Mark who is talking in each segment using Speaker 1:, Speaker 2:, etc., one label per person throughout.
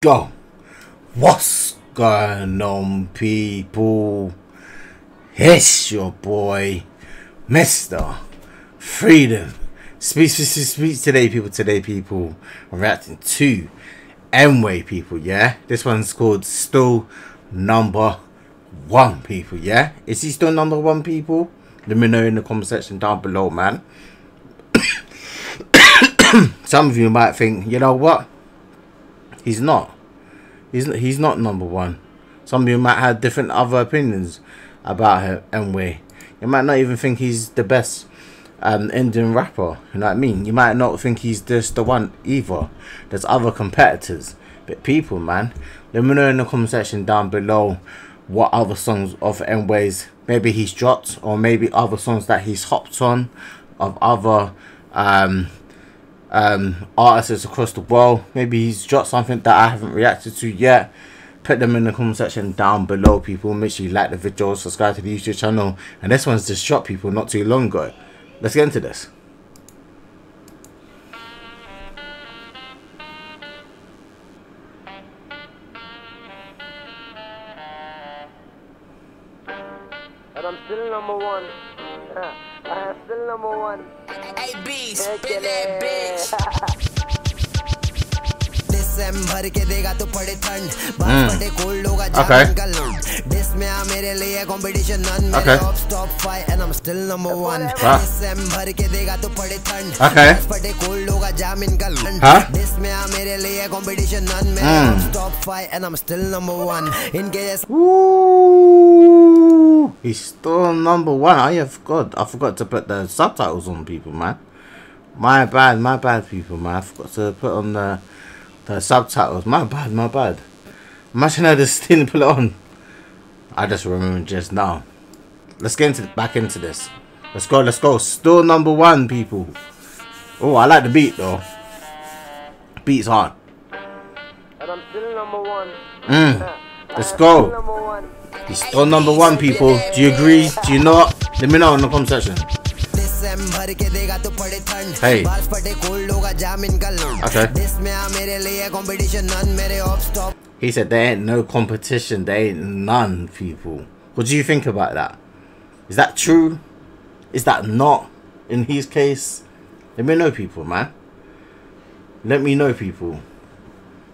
Speaker 1: go. What's going on, people? It's your boy, Mr. Freedom. Speak, speak, speak, today, people. Today, people. I'm reacting to Emiway, people, yeah? This one's called Still Number One, people, yeah? Is he still number one, people? Let me know in the comment section down below, man. Some of you might think, you know what? He's not. He's he's not number one. Some of you might have different other opinions about him anyway. You might not even think he's the best um, Indian rapper. You know what I mean? You might not think he's just the one either. There's other competitors. But people, man, let me know in the comment section down below what other songs of Emiway's maybe he's dropped or maybe other songs that he's hopped on of other um, um, artists across the world. Maybe he's dropped something that I haven't reacted to yet. Put them in the comment section down below, people. Make sure you like the video, subscribe to the YouTube channel. And this one's just dropped, people, not too long ago. Let's get into this.
Speaker 2: And I'm still number one. I'm still number one.
Speaker 3: Hey, B, spin that bitch.
Speaker 4: दिसंबर के देगा तो पड़े ठंड बात पड़े cold होगा
Speaker 1: Okay.
Speaker 4: Japan का लूट दिस में आ मेरे लिए कंपटीशन नन मेरे
Speaker 1: Okay.
Speaker 4: Top stop five and I am still number one
Speaker 1: Wow.
Speaker 4: दिसंबर के देगा तो पड़े ठंड
Speaker 1: Okay.
Speaker 4: बात पड़े कोल्ड होगा जामिन का लूट
Speaker 1: Huh?
Speaker 4: दिस में आ मेरे लिए कंपटीशन नन मेरे
Speaker 1: Hmm.
Speaker 4: Top stop five and I am still number one इनके जैसा
Speaker 1: He's still number one. I have forgot. I forgot to put the subtitles on people, man. My bad, my bad, people, man. I forgot to put on the the subtitles. My bad, my bad. Imagine I just didn't put it on. I just remembered just now. Let's get into back into this. Let's go, let's go. Still number one, people. Oh, I like the beat though. Beat's hard.
Speaker 2: And I'm still number one.
Speaker 1: Mm. Let's go.
Speaker 2: Still number one.
Speaker 1: He's still number one, people. Do you agree? Do you not? Let me know in the comment section.
Speaker 4: दिसंबर के देगा तो पड़े ठंड
Speaker 1: Hey.
Speaker 4: बाल पड़े cold होगा जामिन का लूट
Speaker 1: Okay.
Speaker 4: दिस में आ मेरे लिए कंपटीशन नन मेरे of stop
Speaker 1: He said there ain't no competition. There ain't none, people. What do you think about that? Is that true? Is that not in his case? Let me know, people, man. Let me know, people.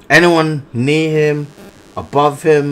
Speaker 1: Anyone near him, above him,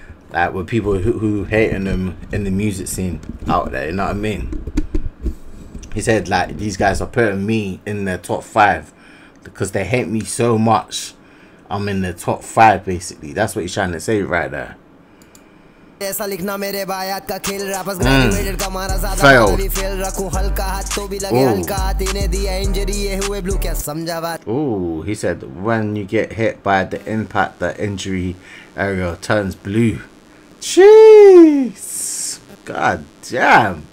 Speaker 1: Like with people who who hating him in the music scene out there, you know what I mean? He said like these guys are putting me in the top five because they hate me so much. I'm in the top five basically. That's what he's trying to say right there.
Speaker 4: ऐसा लिखना मेरे बायात का खेल rappers graduated का मारा ज्यादा
Speaker 1: Failed.
Speaker 4: भी fail रखूं हल्का हाथ तो भी लगे
Speaker 1: Oh.
Speaker 4: हल्का हाथ इन्हें दिया इंजरी ये हुए ब्लू क्या समझा बात
Speaker 1: Oh, he said when you get hit by the impact, the injury area turns blue. Jeez, god damn.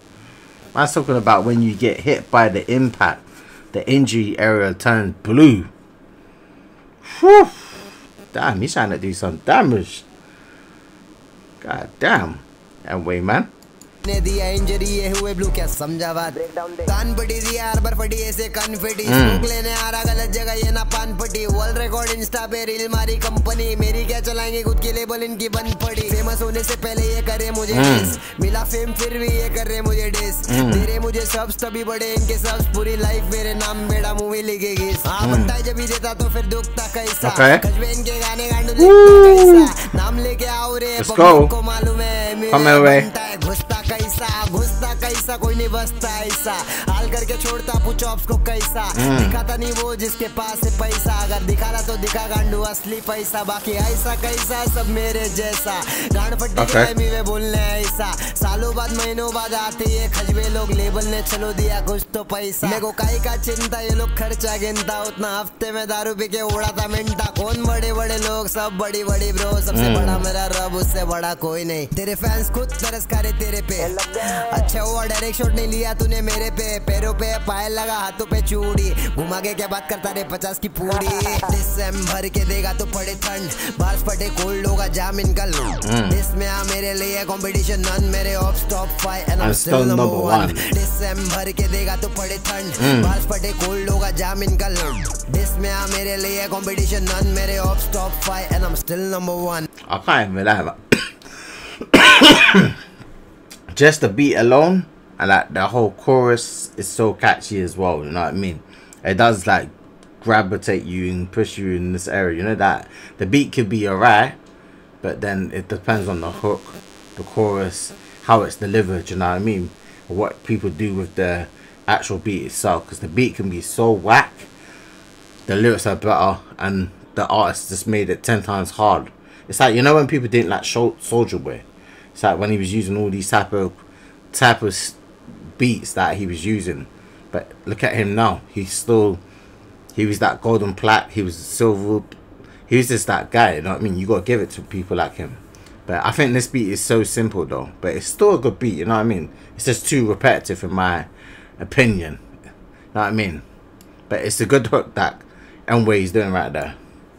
Speaker 1: Man's talking about when you get hit by the impact, the injury area turns blue. Whew. Damn, he's trying to do some damage. God damn. Emiway, man.
Speaker 4: ने दिया injury ये हुए blue क्या समझा बात? कान पटी दिया हर फटी ऐसे कन्फेटी
Speaker 1: हम्म।
Speaker 4: स्मोक लेने आ रहा गलत जगह ये ना पान पटी वर्ल्ड रिकॉर्ड इंस्टा पे रील मारी कंपनी मेरी क्या चलाएँगे खुद की लेबल इनकी बंद पड़ी। फ़ेमस होने से पहले ये करे मुझे
Speaker 1: हम्म।
Speaker 4: मिला फेम फिर भी ये कर रहे मुझे डिस तेरे मुझे सब्स तभी बड़े इनके सब्स पूरी लाइफ मेरे नाम बेड़ा मूवी लिखेगी। हाँ बनता है जब ही देता तो फिर दुखता कैसा? कजबे इनके गाने गांडू नाम लेके आओ रे. को मालूम है। कैसा घुसता कैसा कोई नहीं बसता ऐसा। हाल करके छोड़ता पूछो ऑप्स को कैसा। दिखाता नहीं वो जिसके पास है पैसा। अगर दिखा रहा तो दिखा गांडू असली पैसा। बाकी ऐसा कैसा सब मेरे जैसा। गांड फट्टी
Speaker 1: okay.
Speaker 4: में बोलने ऐसा। सालों बाद महीनों बाद आते ये खजबे लोग। लेबल ने चलो दिया कुछ तो पैसा। मेरे को काई का चिंता ये लोग खर्चा गिनता। उतना हफ़्ते में दारू पी के उड़ा था मिनटा कौन बड़े बड़े लोग सब बड़ी बड़ी ब्रो सबसे बड़ा मेरा रब उससे बड़ा कोई नहीं। तेरे फैंस खुद तरस करे तेरे पे। अच्छा हुआ डायरेक्ट शॉट नहीं लिया तूने मेरे पे। पैरों पे पायल लगा हाथों पे चूड़ी। घुमा के क्या बात करता रे पचास की पूरी। दिसंबर के देगा तो पड़े ठंड। बारिश पटे कोल्ड होगा जाम इनका इसमें आ मेरे लिए कंपटीशन नन मेरे of top five
Speaker 1: and
Speaker 4: I
Speaker 1: still number one.
Speaker 4: दिसंबर के देगा तो पड़े ठंड। बारिश पटे कोल्ड होगा जाम इनका दिस में आ मेरे लिए कंपटीशन नन मेरे of top five and I am still number one
Speaker 1: I can't even lie. Just the beat alone and like the whole chorus is so catchy as well. You know what I mean? It does like gravitate you and push you in this area. You know that the beat could be alright, but then it depends on the hook, the chorus, how it's delivered. You know what I mean? What people do with the actual beat itself, because the beat can be so whack the lyrics are better and the artist just made it 10 times hard. It's like, you know, when people didn't like Soulja Boy, it's like when he was using all these type of, type of beats that he was using. But look at him now. He's still, he was that golden plaque, he was silver, he was just that guy, you know what I mean? You gotta give it to people like him. But I think this beat is so simple though, but it's still a good beat, you know what I mean? It's just too repetitive in my opinion. You know what I mean? But it's a good hook that Emiway is doing right there.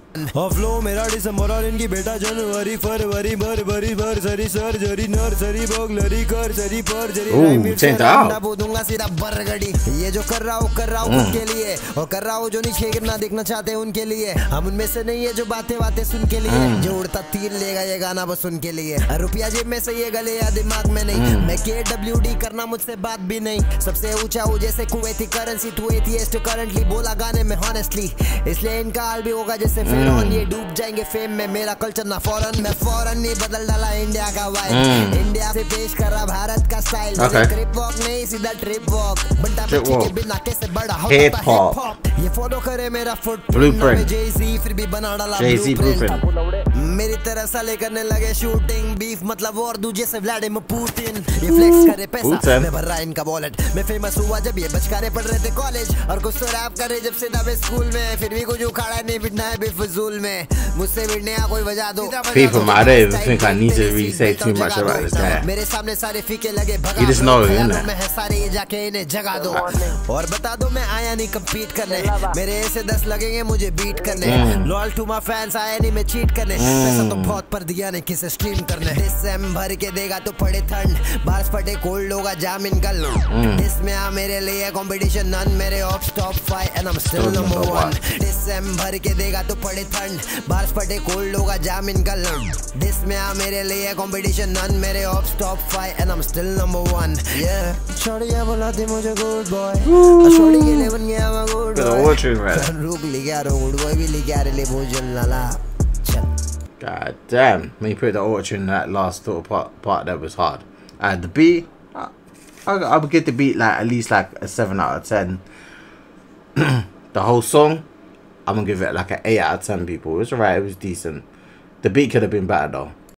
Speaker 4: Flow मेरा दिसंबर और इनकी बेटा जनवरी फरवरी भरवरी भरसरी surgery nursery बोगलरी करसरी परजरी
Speaker 1: Ooh,
Speaker 4: राइम मिर्च
Speaker 1: change
Speaker 4: का
Speaker 1: out.
Speaker 4: डंडा दूँगा सीधा बरगड़ी ये जो कर रहा हूँ कर रहा हूँ उनके लिए। और कर रहा हूँ जो नीचे गिरना देखना चाहते हैं उनके लिए। हम उनमें से नहीं है जो बातें बातें सुन के लिए। जो उड़ता तीर लेगा ये गाना बस उनके लिए। रुपया जेब में से ये गले या दिमाग में नहीं। मैं के डब्ल्यू डी करना मुझसे बात भी नहीं। सबसे ऊँचा हूँ जैसे कुवैती करेंसी तू एथियस्ट करंटली बोला गाने में हॉनेस्टली इसलिए इनका हाल भी होगा जैसे फिरौन ये डूब जाएँगे फेम में मेरा कल्चर ना फ़ौरन मैं. फ़ौरन नहीं बदल डाला इंडिया का वाइब इंडिया से पेश कर रहा भारत का स्टाइल ट्रिप वॉक नहीं सीधा ट्रिप वॉक बंटा के बिना कैसे बड़ा होता
Speaker 1: hop.
Speaker 4: ये फॉलो करे मेरा. जेसी फिर भी बना डाला. Blueprint. मेरी तरह साले करने लगे शूटिंग बीफ मतलब और दूजे से व्लादिमीर पुतिन ये फ्लेक्स करे पैसा. मैं भर रहा इनका वॉलेट मैं फ़ेमस हुआ जब ये बचकारे पढ़ रहे थे कॉलेज और कुछ तो रैप करे जब से दबे स्कूल में. फिर भी कुछ उखाड़ा नहीं बिटना है बेफजूल में। मुझसे बिटने का कोई वजह दो।
Speaker 1: People, I don't even think I need to really say too much about this guy.
Speaker 4: मेरे सामने सारे फीके लगे भगा
Speaker 1: just
Speaker 4: दो,
Speaker 1: know it,
Speaker 4: ख्यालों
Speaker 1: innit?
Speaker 4: में है सारे ये जाके इन्हें जगा दो। और बता दो मैं आया नहीं कम्पीट करने। मेरे ऐसे दस लगेंगे मुझे बीट करने। लॉल टू माय फैंस आया नहीं मैं चीट करने। पैसा तो बहुत पर दिया नहीं किसे स्ट्रीम करने? दिसंबर के देगा तो पड़े ठंड। बारिश पटे कोल्ड होगा जाम इनका इसमें आ मेरे लिए कंपटीशन नन मेरे of top five and I am
Speaker 1: still
Speaker 4: number
Speaker 1: number
Speaker 4: one
Speaker 1: one.
Speaker 4: दिसंबर के देगा तो पड़े ठंड बारिश पटे कोल्ड होगा जाम इनका दिस में आ मेरे लिए कंपटीशन नन मेरे of top five and I am still number one yeah छोड़िया बुलाती मुझे गुड बॉय छोड़ी के लिए बन गया मैं good
Speaker 1: Got an orchard right there.
Speaker 4: रुक लेके आ रहा हूँ गुड बॉय भी लेके आ रहे ले भोजन लाला चल
Speaker 1: God damn. When you put the orchard in that last little part, part that was hard. Uh, the beat, I, I, I would give the beat like at least like a 7 out of 10. the whole song, I'm gonna give it like an 8 out of 10 people. It was alright, it was decent. The beat could have been better though.